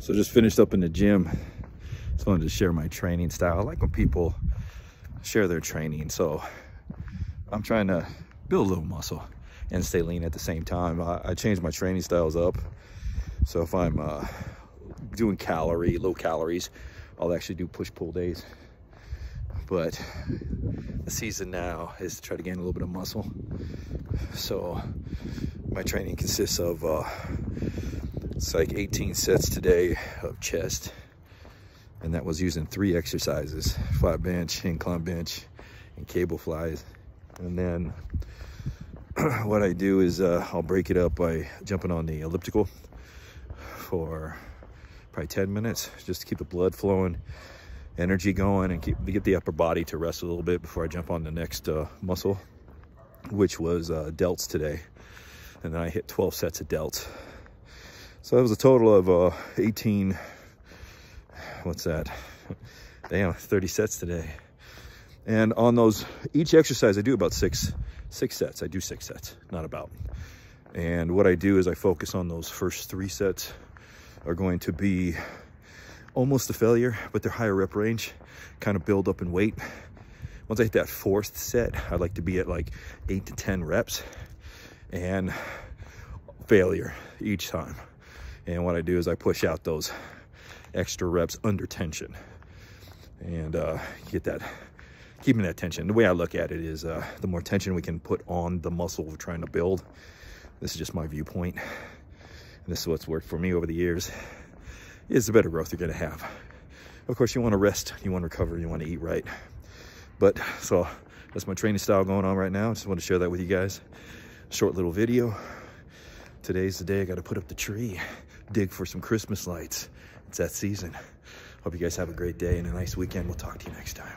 So just finished up in the gym. Just wanted to share my training style. I like when people share their training. So I'm trying to build a little muscle and stay lean at the same time. I, I changed my training styles up. So if I'm uh, doing calorie, low calories, I'll actually do push-pull days. But the season now is to try to gain a little bit of muscle. So my training consists of uh, it's like 18 sets today of chest. And that was using three exercises, flat bench, incline bench, and cable flies. And then what I do is uh, I'll break it up by jumping on the elliptical for probably 10 minutes, just to keep the blood flowing, energy going, and keep, get the upper body to rest a little bit before I jump on the next uh, muscle, which was uh, delts today. And then I hit 12 sets of delts. So that was a total of uh, 18, what's that? Damn, 30 sets today. And on those, each exercise I do about six, six sets. I do six sets, not about. And what I do is I focus on those first three sets are going to be almost a failure, but they're higher rep range, kind of build up in weight. Once I hit that fourth set, I'd like to be at like eight to 10 reps and failure each time. And what I do is I push out those extra reps under tension and uh, get that, keeping that tension. The way I look at it is uh, the more tension we can put on the muscle we're trying to build, this is just my viewpoint. And this is what's worked for me over the years, is the better growth you're gonna have. Of course, you wanna rest, you wanna recover, you wanna eat right. But, so that's my training style going on right now. Just want to share that with you guys. Short little video. Today's the day I gotta put up the tree dig for some Christmas lights. It's that season. Hope you guys have a great day and a nice weekend. We'll talk to you next time.